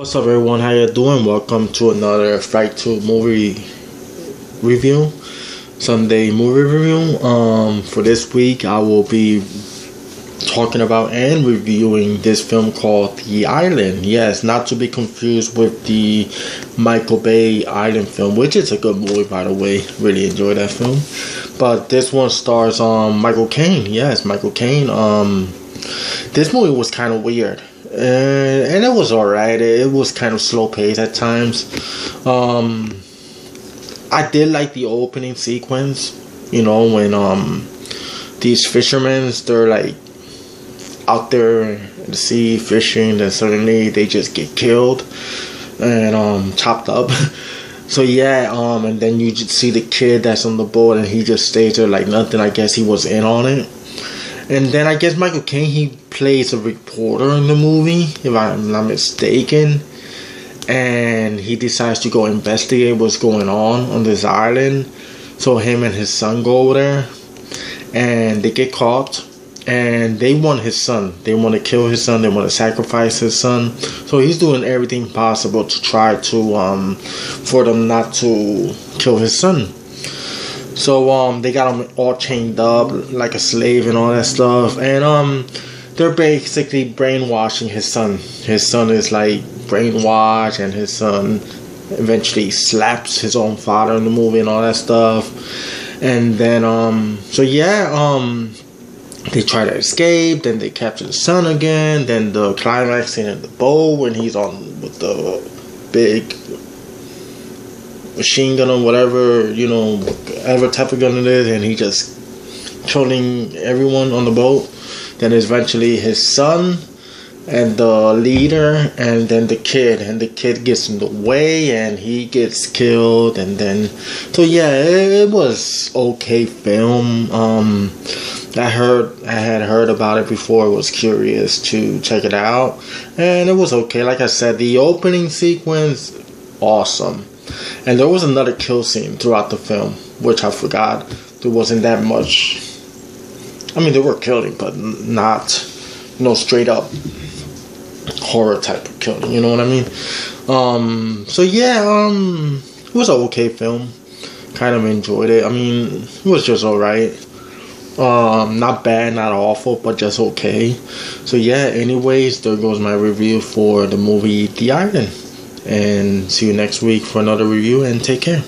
What's up everyone, how you doing? Welcome to another Fright Tube movie review, Sunday movie review. Um, for this week I will be talking about and reviewing this film called The Island. Yes, not to be confused with the Michael Bay Island film, which is a good movie by the way. Really enjoyed that film. But this one stars um Michael Caine. Yes, Michael Caine. Um this movie was kind of weird uh, and it was alright. It was kind of slow paced at times. Um, I did like the opening sequence. You know when um these fishermen they're like out there in the sea fishing, then suddenly they just get killed and um chopped up. so yeah, um, and then you just see the kid that's on the boat and he just stays there like nothing. I guess he was in on it. And then I guess Michael Caine he plays a reporter in the movie, if I'm not mistaken. And he decides to go investigate what's going on on this island. So him and his son go over there, and they get caught. And they want his son. They want to kill his son. They want to sacrifice his son. So he's doing everything possible to try to um for them not to kill his son. So um, they got him all chained up like a slave and all that stuff, and um, they're basically brainwashing his son. His son is like brainwashed, and his son eventually slaps his own father in the movie and all that stuff. And then um, so yeah um, they try to escape. Then they capture the son again. Then the climax scene in the boat when he's on with the big machine gun or whatever, you know, whatever type of gun it is, and he just killing everyone on the boat. Then eventually his son and the leader and then the kid. And the kid gets in the way and he gets killed. And then so yeah it, was okay film. Um I heard I had heard about it before. I was curious to check it out. And it was okay. Like I said the opening sequence awesome. And there was another kill scene throughout the film, which I forgot. There wasn't that much. I mean, they were killing, but not, know, straight up horror type of killing. You know what I mean? Um, so yeah, um, it was an okay film. Kind of enjoyed it. I mean, it was just alright. Um, not bad, not awful, but just okay. So yeah. Anyways, there goes my review for the movie The Island and see you next week for another review and take care.